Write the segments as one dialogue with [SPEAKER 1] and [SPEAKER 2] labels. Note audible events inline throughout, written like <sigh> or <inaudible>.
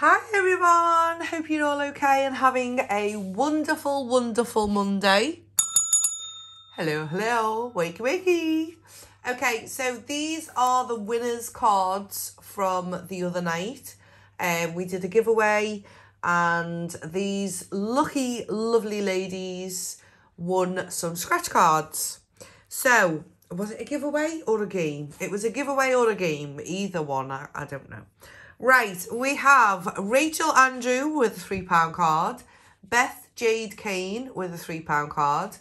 [SPEAKER 1] Hi everyone, hope you're all okay and having a wonderful, wonderful Monday. Hello, hello, wakey, wakey. Okay, so these are the winners' cards from the other night. Um, we did a giveaway, and these lucky, lovely ladies won some scratch cards. So, was it a giveaway or a game? It was a giveaway or a game, either one, I, I don't know. Right, we have Rachel Andrew with a £3 card, Beth Jade Kane with a £3 card.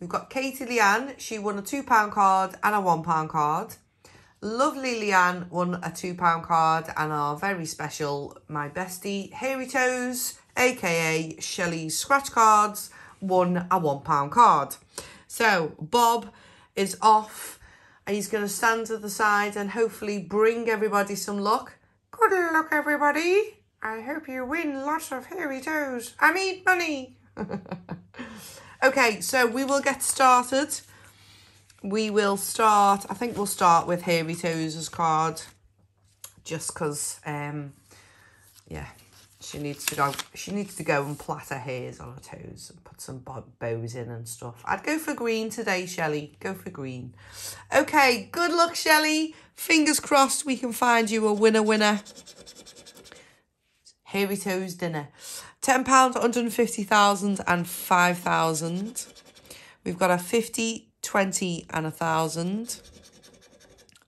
[SPEAKER 1] We've got Katie Leanne, she won a £2 card and a £1 card. Lovely Leanne won a £2 card and our very special, my bestie, Hairy Toes, aka Shelley's Scratch Cards, won a £1 card. So Bob is off and he's going to stand to the side and hopefully bring everybody some luck. Good luck, everybody. I hope you win lots of hairy toes. I mean money. <laughs> okay, so we will get started. We will start, I think we'll start with Hairy Toes' as card. Just because, um, yeah, she needs to go, she needs to go and plait her hairs on her toes and put some bows in and stuff. I'd go for green today, Shelley. Go for green. Okay, good luck, Shelley. Fingers crossed we can find you a winner winner. Hairy Toes dinner. £10, 150,000 and 5,000. We've got a 50, 20 and a 1,000.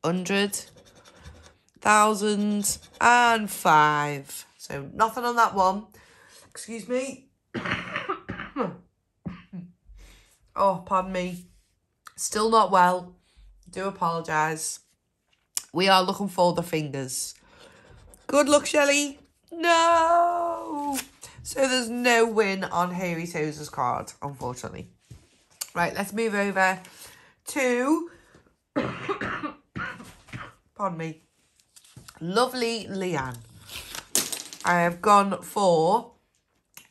[SPEAKER 1] 100, 1,000 and 5. So nothing on that one. Excuse me. oh, pardon me. Still not well. Do apologise. We are looking for the fingers. Good luck, Shelley. No. So there's no win on Hairy Toes' card, unfortunately. Right, let's move over to... <coughs> Pardon me. Lovely Leanne. I have gone for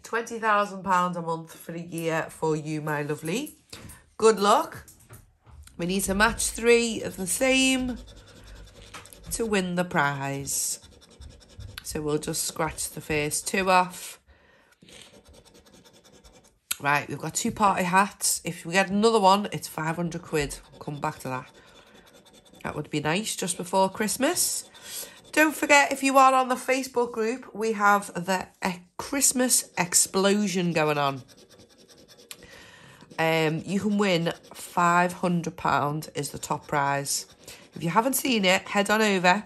[SPEAKER 1] £20,000 a month for a year for you, my lovely. Good luck. We need to match three of the same to win the prize. So we'll just scratch the first two off. Right, we've got two party hats. If we get another one, it's 500 quid. We'll come back to that. That would be nice just before Christmas. Don't forget, if you are on the Facebook group, we have the Christmas explosion going on. Um, you can win £500 is the top prize. If you haven't seen it, head on over.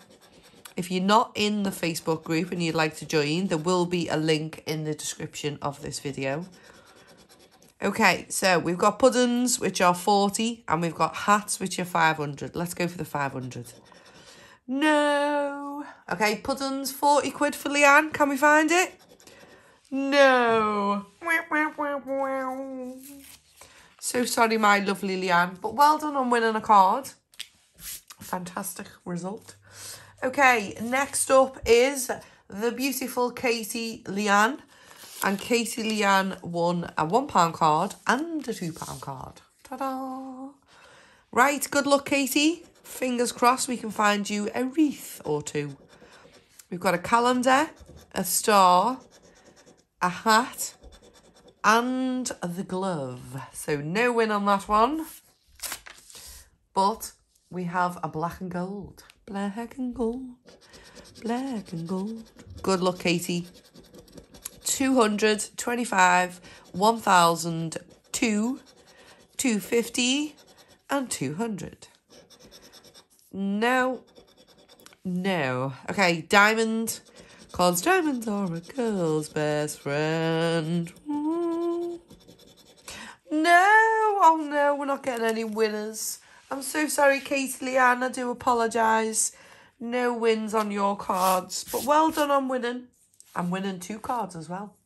[SPEAKER 1] If you're not in the Facebook group and you'd like to join, there will be a link in the description of this video. Okay, so we've got puddings, which are 40, and we've got hats, which are 500. Let's go for the 500. No. Okay, Puddins, 40 quid for Leanne. Can we find it? No. So sorry, my lovely Leanne, but well done on winning a card. Fantastic result. Okay, next up is the beautiful Katie Leanne. And Katie Leanne won a £1 card and a £2 card. Ta-da! Right, good luck, Katie. Fingers crossed we can find you a wreath or two. We've got a calendar, a star, a hat, and the glove. So no win on that one. But we have a black and gold. Black and gold. Black and gold. Good luck, Katie. 200, 25, 1,000, 2, 250 and 200. No. No. Okay, diamond. Cause diamonds are a girl's best friend. No. Oh no, we're not getting any winners. I'm so sorry, Katie Leanne. I do apologise. No wins on your cards. But well done on winning. I'm winning two cards as well.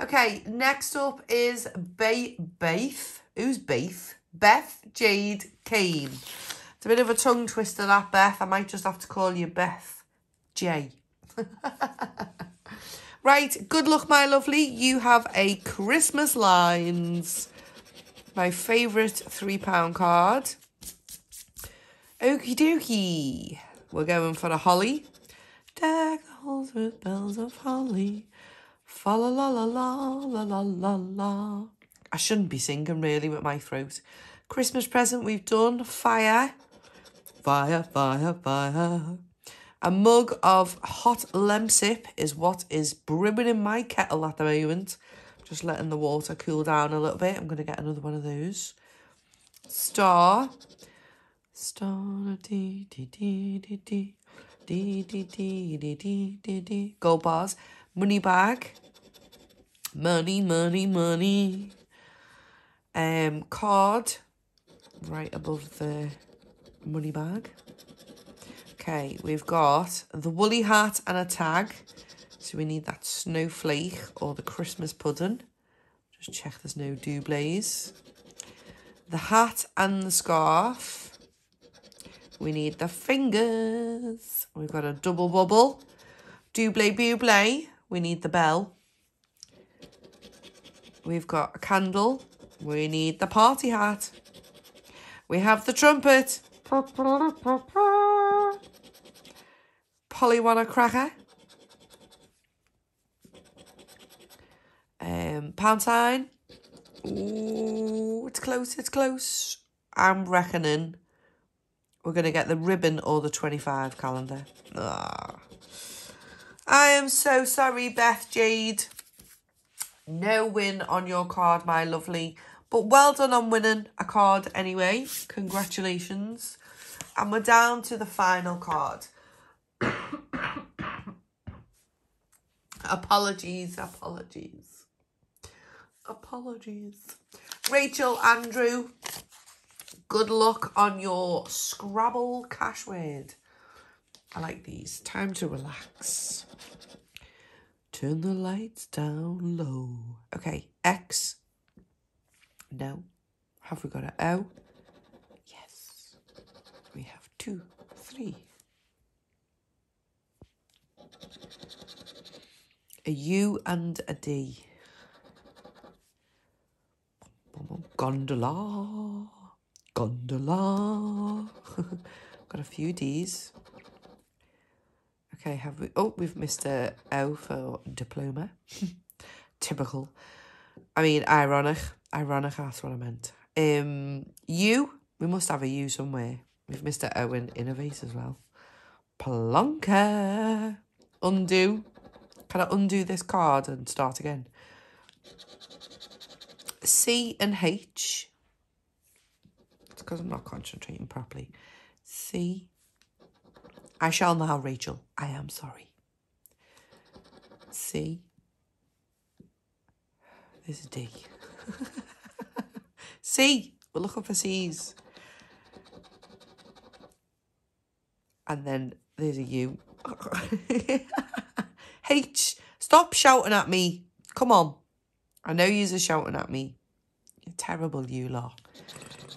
[SPEAKER 1] Okay, next up is Baith. Who's Baith? Beth Jade Kane. It's a bit of a tongue twister, that, Beth. I might just have to call you Beth J. <laughs> right, good luck, my lovely. You have a Christmas Lines. My favourite £3 card. Okie dokie. We're going for a holly. Deck the halls with bells of holly. Fa la la la la la la la la. I shouldn't be singing really with my throat. Christmas present we've done. Fire. Fire, fire, fire. A mug of hot lemsip is what is brewing in my kettle at the moment. Just letting the water cool down a little bit. I'm going to get another one of those. Star. Star. Dee, dee, dee, dee, dee. Dee, dee, dee, dee, dee, dee, dee. Gold bars. Money bag. Money, money, money. Um, card. Right above the money bag. Okay, we've got the woolly hat and a tag. So we need that snowflake or the Christmas pudding. Just check there's no doublés. The hat and the scarf. We need the fingers. We've got a double bubble. Double buble. We need the bell. We've got a candle. We need the party hat. We have the trumpet. Polly want a cracker? Um, pound sign. Ooh, it's close, it's close. I'm reckoning we're going to get the ribbon or the 25 calendar. Ah. I am so sorry, Beth Jade. No win on your card, my lovely. But well done on winning a card anyway. Congratulations. And we're down to the final card. <coughs> apologies, apologies. Apologies. Rachel, Andrew, good luck on your Scrabble cash word. I like these. Time to relax. Turn the lights down low. Okay, X. No. Have we got an O? Two, three. A U and a D. Gondola. Gondola. <laughs> got a few D's. Okay, have we? Oh, we've missed a O for diploma. <laughs> Typical. I mean, ironic. Ironic, that's what I meant. Um, U. We must have a U somewhere. We've missed a O innovate as well. Plonker. Undo. Can I undo this card and start again? C and H. It's because I'm not concentrating properly. C I shall now, Rachel. I am sorry. C. There's a D. <laughs> C. We're looking for C's. And then there's a U. <laughs> H. Stop shouting at me. Come on. I know you're shouting at me. You're terrible, you lot.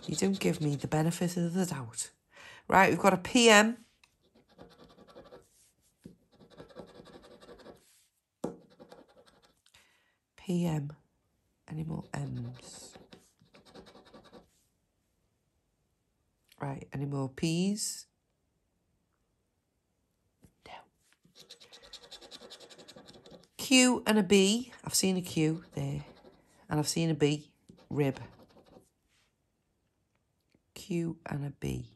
[SPEAKER 1] You don't give me the benefit of the doubt. Right, we've got a PM. PM. Any more M's? Right, any more P's? Q and a B. I've seen a Q there. And I've seen a B. Rib. Q and a B.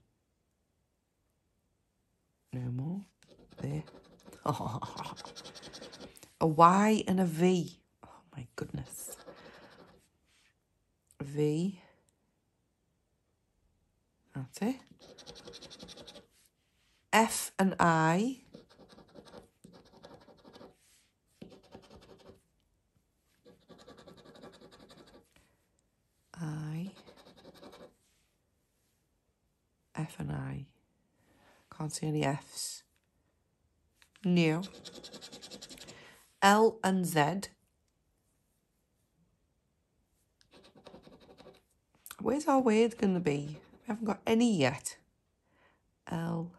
[SPEAKER 1] No more. There. <laughs> a Y and a V Oh my goodness. V. That's it. F and I. I. F and I. Can't see any Fs. New. L and Z. Where's our word going to be? We haven't got any yet. L.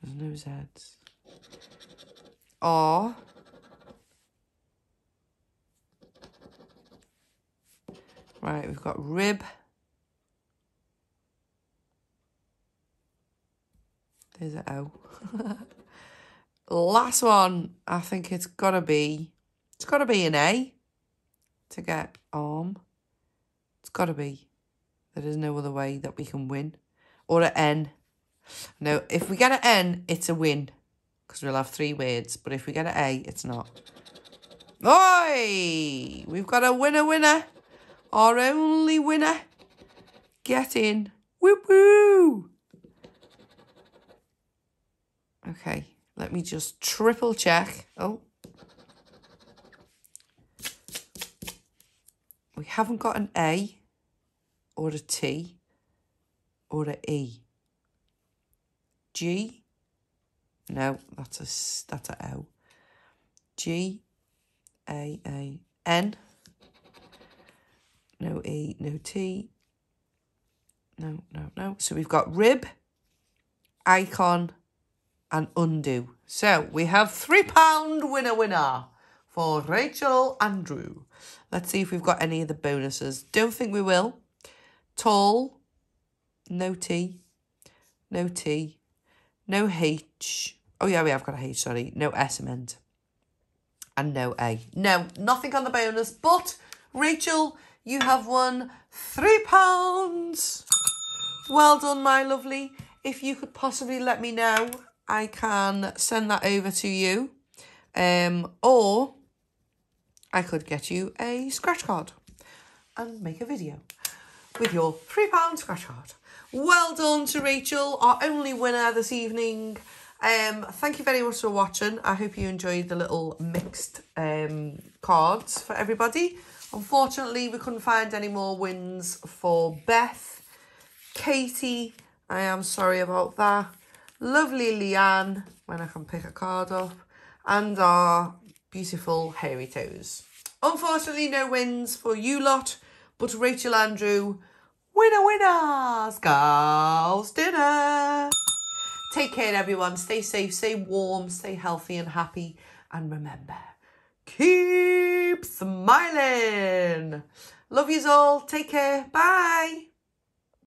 [SPEAKER 1] There's no Z's. R. Right, we've got rib. There's an O. last one, I think it's gotta be, it's gotta be an A to get arm. It's gotta be. There is no other way that we can win. Or an N. No, if we get an N, it's a win. Because we'll have three words. But if we get an A, it's not. Oi! We've got a winner winner. Our only winner. Get in. Woo woo! Okay, let me just triple check. Oh. We haven't got an A or a T or a E. G. No, that's a that's a O. G A A N. No E, no T. No, no, no. So we've got rib, icon, and undo. So we have £3 winner winner for Rachel Andrew. Let's see if we've got any of the bonuses. Don't think we will. Tall, no T, no T, no H. Oh yeah, we have got a H, sorry. No S amend. And no A. No, nothing on the bonus, but Rachel, you have won £3. Well done, my lovely. If you could possibly let me know I can send that over to you. Um, or I could get you a scratch card and make a video with your £3 scratch card. Well done to Rachel, our only winner this evening. Um, thank you very much for watching. I hope you enjoyed the little mixed um, cards for everybody. Unfortunately, we couldn't find any more wins for Beth, Katie. I am sorry about that lovely Leanne, when I can pick a card up, and our beautiful hairy toes. Unfortunately, no wins for you lot, but Rachel Andrew, winner, winner, Scouse dinner. Take care, everyone. Stay safe, stay warm, stay healthy and happy. And remember, keep smiling. Love yous all. Take care. Bye.